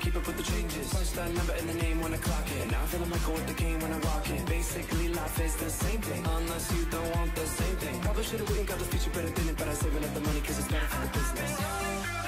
keep up with the changes. Punch that number in the name when I clock it. Now I feel like with the game when I walk in. Basically, life is the same thing, unless you don't want the same thing. Probably should've waited, got the future I didn't. but I saving up the money 'cause it's better for the business.